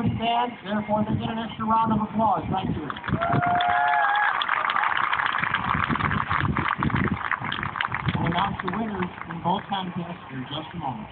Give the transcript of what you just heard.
band, therefore they get an extra round of applause. Thank you. We'll announce the winners in both contests in just a moment.